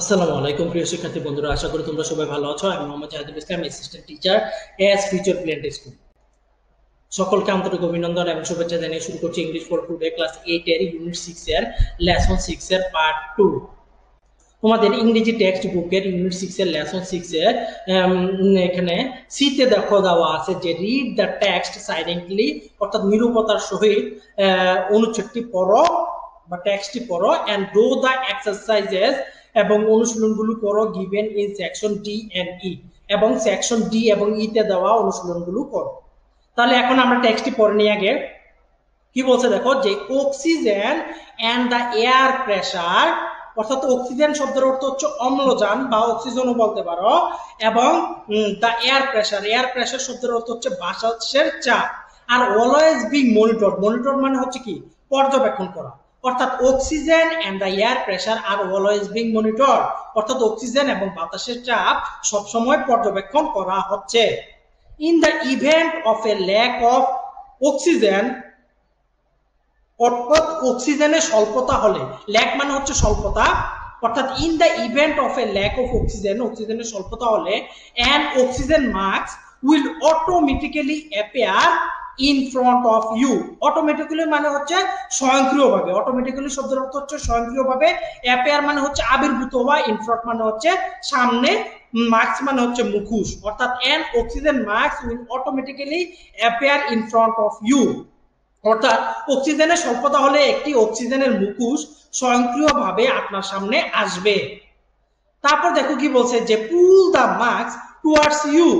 আসসালামু আলাইকুম, প্রিয় শিক্ষার্থী বন্ধুরা, আশা করি তোমরা সবাই ভালো আছো। আমি Mohammad Zahidul Islam assistant teacher S future plant school সকলকে আন্তরিক অভিনন্দন এবং শুভেচ্ছা জানিয়ে শুরু করছি English for today class eight এর ইউনিট সিক্স এর লেসন সিক্স এর পার্ট টু তোমাদের ইংরেজি টেক্সট বুকের ইউনিট সিক্স এর লেসন সিক্স এর এখানে সিতে দেখো দেওয়া আছে যে রিড দ্য টেক্সট সাইলেন্টলি অর্থাৎ নিরূপতার সহিত অনুচ্ছেদটি পড়ো বা টেক্সটটি পড়ো এন্ড ডু দ্য এক্সারসাইজেস এবং অনুশীলনগুলো করো given in section D and E এবং সেকশন ডি এবং ই তে দেওয়া অনুশীলনগুলো করো। তাহলে এখন আমরা টেক্সটটি পড়ে নিয়ে আগে। কি বলছে দেখো যে oxygen and the air pressure অর্থাৎ অক্সিজেন শব্দের অর্থ হচ্ছে অম্লজান বা অক্সিজেনও বলতে পারো এবং the air pressure air pressure শব্দের অর্থ হচ্ছে বাতাসের চাপ। আর অলওয়েজ বি মনিটর মনিটর মানে হচ্ছে কি? পর্যবেক্ষণ করা। অর্থাৎ oxygen and the air pressure R always being monitor অর্থাৎ অক্সিজেন এবং বাতাসের চাপ সবসময় পর্যবেক্ষণ করা হচ্ছে। In the event of a lack of oxygen অর্থাৎ অক্সিজেনের স্বল্পতা হলে ল্যাক মানে হচ্ছে স্বল্পতা, অর্থাৎ in the event of a lack of oxygen অক্সিজেনের স্বল্পতা হলে and oxygen mask will automatically appear in front of you automatically মানে হচ্ছে স্বয়ংক্রিয়ভাবে। অটোমেটিক্যালি শব্দের অর্থ হচ্ছে স্বয়ংক্রিয়ভাবে। অ্যাপেয়ার মানে হচ্ছে আবির্ভূত হওয়া। ইন ফ্রন্ট মানে হচ্ছে সামনে। মার্কস মানে হচ্ছে মুখোশ। অর্থাৎ an oxygen mask will automatically appear in front of you অর্থাৎ অক্সিজেনের স্বল্পতা হলে একটি অক্সিজেনের মুখোশ স্বয়ংক্রিয়ভাবে আপনার সামনে আসবে। তারপর দেখো কি বলছে যে pull the mask towards you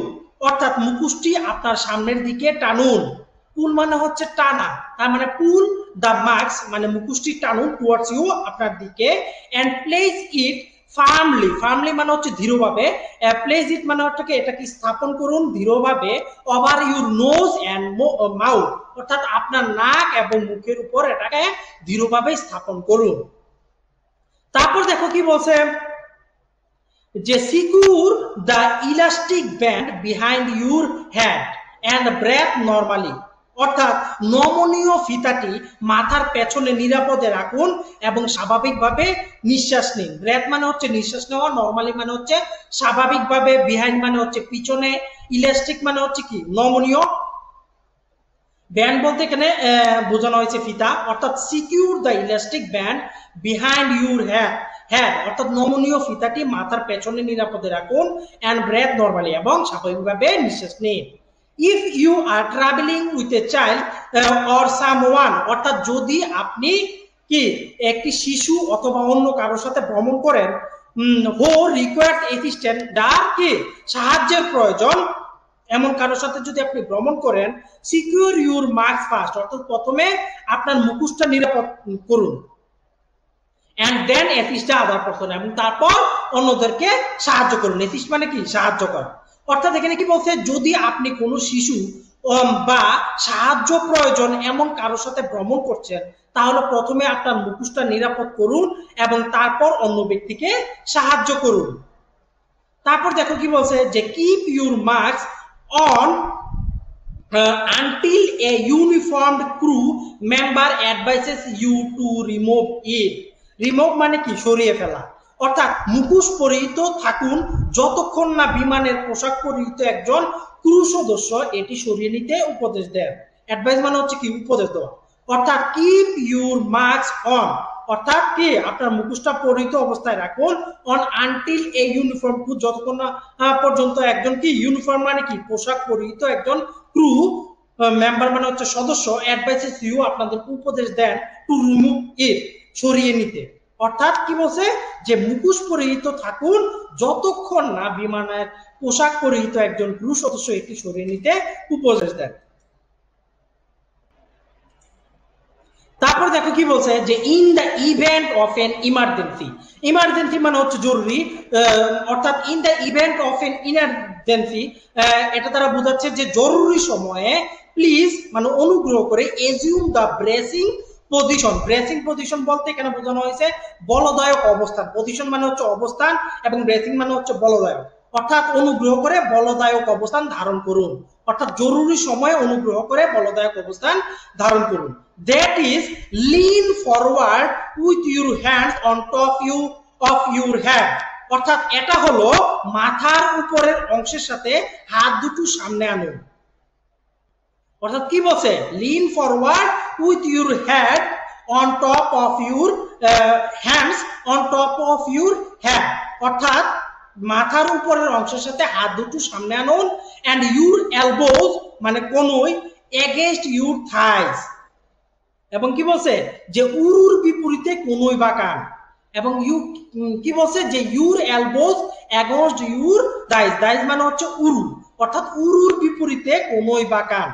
অর্থাৎ মুখোশটি আপনার সামনের দিকে টানুন। পুল মানে হচ্ছে টানা। তার মানে পুল দ্য মার্কস মানে মুখোশটি টানুন টুয়ার্ডস ইউ আপনার দিকে। And place it firmly firmly মানে হচ্ছে দৃঢ়ভাবে। প্লেস ইট মানে হচ্ছে এটাকে স্থাপন করুন দৃঢ়ভাবে over your nose and mouth অর্থাৎ আপনার নাক এবং মুখের উপর এটাকে দৃঢ়ভাবে স্থাপন করুন। তারপর দেখো কি বলছে? যে secure the elastic band behind your head and breathe normally অর্থাৎ নমনীয় ফিতাটি মাথার পেছনে নিরাপদে রাখুন এবং স্বাভাবিকভাবে নিঃশ্বাস নিন। ব্রেথ মানে হচ্ছে নিঃশ্বাস নেওয়া, নর্মালি মানে হচ্ছে স্বাভাবিকভাবে, বিহাইন্ড মানে হচ্ছে পিছনে, ইলাস্টিক মানে হচ্ছে কি? নমনীয়। ব্যান্ড বলতে এখানে বোঝানো হয়েছে ফিতা। অর্থাৎ secure the elastic band behind your head head অর্থাৎ নমনীয় ফিতাটি মাথার পেছনে নিরাপদে রাখুন। অ্যান্ড ব্রেথ নর্মালি এবং স্বাভাবিকভাবে নিঃশ্বাস নিন। If you are travelling with a child or someone অর্থাৎ যদি আপনি কি একটি শিশু অথবা অন্য কারোর সাথে ভ্রমণ করেন হো রিকোয়ার্ড অ্যাসিস্ট্যান্ট যার কি সাহায্যের প্রয়োজন, এমন কারোর সাথে যদি আপনি ভ্রমণ করেন সিকিউর ইউর মার্কস ফার্স্ট অর্থাৎ প্রথমে আপনার মুখোশটা নিরাপদ করুন। And then assist other person এবং তারপর অন্যদেরকে সাহায্য করুন। অ্যাসিস্ট মানে কি? সাহায্য করা। অর্থাৎ এখানে কি বলছে? যদি আপনি কোনো শিশু বা সাহায্য প্রয়োজন এমন কারোর সাথে ভ্রমণ করছেন, তাহলে প্রথমে আপনার মুখোশটা নিরাপদ করুন এবং তারপর অন্য ব্যক্তিকে সাহায্য করুন। তারপর দেখো কি বলছে যে keep your masks on until a uniformed crew member advises you to remove it remove মানে কি? সরিয়ে ফেলা। অর্থাৎ মুখোশ পরিহিত থাকুন যতক্ষণ না বিমানের পোশাক পরিহিত একজন ক্রু সদস্য এটি সরিয়ে নিতে উপদেশ দেন। অ্যাডভাইস মানে হচ্ছে কি? উপদেশ দেওয়া। অর্থাৎ কিপ ইউর মার্কস অন অর্থাৎ কি? আপনার মুখোশটা পরিহিত অবস্থায় রাখুন অন আনটিল এই ইউনিফর্ম ক্রু যতক্ষণ না পর্যন্ত একজন কি? ইউনিফর্ম মানে কি? পোশাক পরিহিত একজন ক্রু মেম্বার মানে হচ্ছে সদস্য। অ্যাডভাইসেস ইউ আপনাদের উপদেশ দেন টু রিমুভ ইট সরিয়ে নিতে। অর্থাৎ কি বলছে? যে মুখোশ পরিহিত থাকুন, যতক্ষণ না বিমানের পোশাক পরিহিত একজন ক্রু সদস্য এটি সরিয়ে নিতে উপদেশ দেন। তারপর দেখো কি বলছে? যে in the event of an emergency emergency মানে হচ্ছে জরুরি অর্থাৎ in the event of an emergency এটা তারা বোঝাচ্ছে যে জরুরি সময়ে প্লিজ মানে অনুগ্রহ করে assume the bracing position bracing position বলতে এখানে বোঝানো হয়েছে বলদায়ক অবস্থান। পজিশন মানে হচ্ছে অবস্থান এবং ব্রেসিং মানে হচ্ছে বলদায়ক। অর্থাৎ অনুগ্রহ করে বলদায়ক অবস্থান ধারণ করুন। অর্থাৎ জরুরি সময়ে অনুগ্রহ করে বলদায়ক অবস্থান ধারণ করুন। That is lean forward with your hand on top you of your head অর্থাৎ এটা হলো মাথার উপরের অংশের সাথে হাত দুটো সামনে আনুন। অর্থাৎ কি বলছে? Lean forward with your head on top of your hands on top of your head অর্থাৎ মাথার উপরের অংশের সাথে হাত দুটো সামনে আনুন অ্যান্ড ইউর এলবোজ মানে কোনই এগেনস্ট ইউর থাইস এবং কি বলছে? যে উরুর বিপরীতে কোনই বাঁকান এবং ইউ কি বলছে? যে your elbows against your thighs thighs মানে হচ্ছে উরু। অর্থাৎ উরুর বিপরীতে কোনই বাঁকান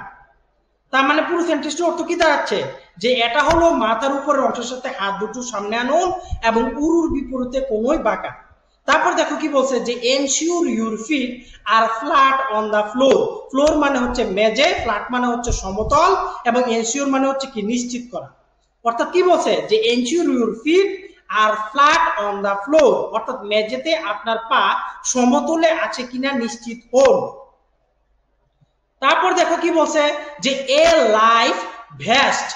তার মানে পুরো সেন্টেন্সটির অর্থ কি দাঁড়াচ্ছে? যে এটা হলো মাথার উপরের অংশের সাথে হাত দুটো সামনে আনুন এবং উরুর বিপরীতে কোনই বাঁকা। তারপর দেখো কি বলছে যে ensure your feet are flat on the floor floor মানে হচ্ছে মেজে ফ্ল্যাট মানে হচ্ছে সমতল এবং এনশিওর মানে হচ্ছে কি নিশ্চিত করা। অর্থাৎ কি বলছে? যে ensure your feet are flat on the floor অর্থাৎ মেঝেতে আপনার পা সমতলে আছে কিনা নিশ্চিত হন তারপর দেখো কি বলছে যে a life vest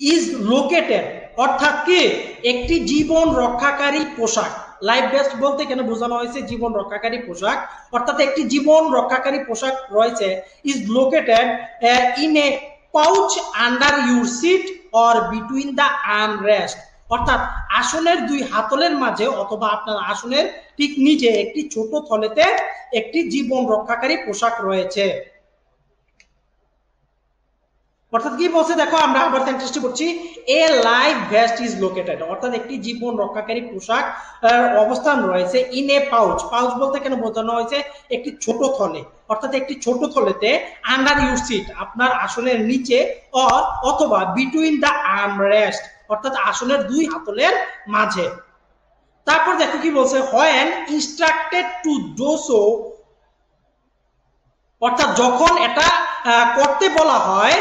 is located. অর্থাৎ কি? একটি জীবন রক্ষাকারী পোশাক। লাইফ ভেস্ট বলতে কেন বোঝানো হয়েছে? জীবন রক্ষাকারী পোশাক। অর্থাৎ একটি জীবন রক্ষাকারী পোশাক রয়েছে is located in a pouch under your seat or between the arm rest অর্থাৎ আসনের দুই হাতলের মাঝে অথবা আপনার আসনের ঠিক নিচে একটি ছোট থলেতে একটি জীবন রক্ষাকারী পোশাক রয়েছে। অর্থাৎ কি বলছে দেখো, আমরা আবার সেন্টেন্সটি করছি। A life vest is located অর্থাৎ একটি জীবন রক্ষাকারী পোশাক অবস্থান রয়েছে ইন এ পাউচ পাউচ বলতে কেন বোঝানো হয়েছে? একটি ছোট থলে, অর্থাৎ একটি ছোট থলেতে আন্ডার ইউর সিট আপনার আসনের নিচে অথবা বিটুইন দ্য আর্ম রেস্ট অর্থাৎ আসনের দুই হাতলের মাঝে। তারপর দেখো কি বলছে when instructed to do so অর্থাৎ যখন এটা করতে বলা হয়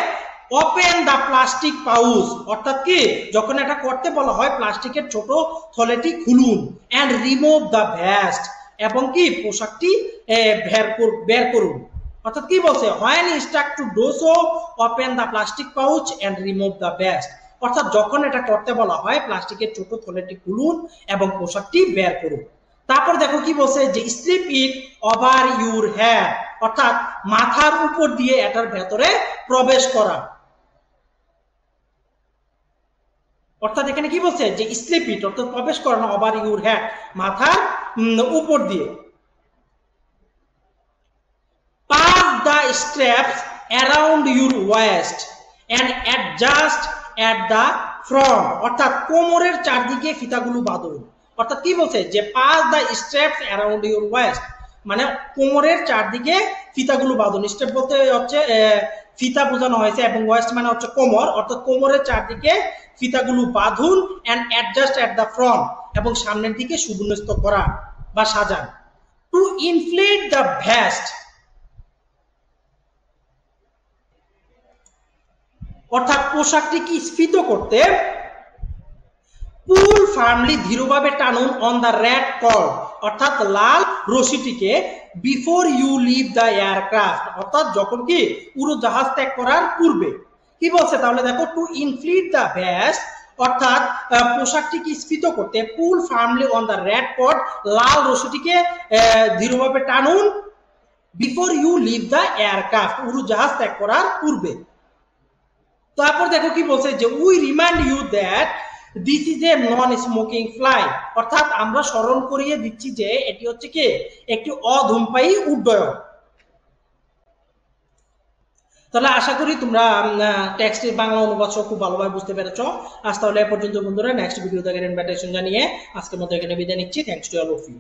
ওপেন দা প্লাস্টিক পাউচ অর্থাৎ কি? যখন এটা করতে বলা হয়, প্লাস্টিকের ছোট থলেটি খুলুন অ্যান্ড রিমুভ দা ভ্যাস্ট এবং কি? পোশাকটি বের করুন। অর্থাৎ কি বলছে? When instruct to do so open the plastic pouch and remove the vest অর্থাৎ যখন এটা করতে বলা হয়, প্লাস্টিকের ছোট থলেটি খুলুন এবং পোশাকটি বের করুন। তারপর দেখো কি বলছে যে slip it over your head অর্থাৎ মাথার উপর দিয়ে এটার ভেতরে প্রবেশ করা। অর্থাৎ এখানে কি বলছে যে স্লিপ ইট অর্থাৎ প্রবেশ করানো ওভার ইউর হেড মাথার উপর দিয়ে। Pass the straps around your waist and adjust at the front অর্থাৎ কোমরের চারদিকে ফিতাগুলো বাঁধুন। অর্থাৎ কি বলছে? যে pass the straps around your waist মানে কোমরের চারদিকে ফিতাগুলো বাঁধুন। স্টেপ বলতে হচ্ছে ফিতা বোঝানো হয়েছে এবং ওয়েস্ট মানে হচ্ছে কোমর। অর্থাৎ কোমরের চারদিকে ফিতাগুলো বাঁধুন and adjust at the front এবং সামনের দিকে সুবিন্যস্ত করা বা সাজান। টু ইনফ্লেট দ্য ভ্যাস্ট অর্থাৎ পোশাকটিকে স্ফীত করতে? পুল ফার্মলি ধীরভাবে টানুন অন দ্য রেড কর্ড অর্থাৎ লাল রশিটিকে before you leave the aircraft অর্থাৎ যখন কি পুরো জাহাজ ত্যাগ করার পূর্বে। কি বলছে? তাহলে দেখো টু ইনফ্লিট দ্য ভ্যাস্ট অর্থাৎ পোশাকটিকে স্ফীত করতে? Pull firmly on the red cord লাল রশিটিকে ধীরভাবে টানুন before you leave the aircraft উড়োজাহাজ ত্যাগ করার পূর্বে। তারপর দেখো কি বলছে যে we remind you that this is a non smoking fly অর্থাৎ আমরা স্মরণ করিয়ে দিচ্ছি যে, এটি হচ্ছে কি? একটি অধূমপায়ী উড্ডয়ন। তাহলে আশা করি তোমরা টেক্সটের বাংলা অনুবাদ সহ খুব ভালোভাবে বুঝতে পেরেছ। আজ তাহলে এ পর্যন্ত বন্ধুরা নেক্সট ভিডিও থেকে ইনভাইটেশন জানিয়ে আজকের মতো এখানে বিদায় নিচ্ছি। Thanks to all of you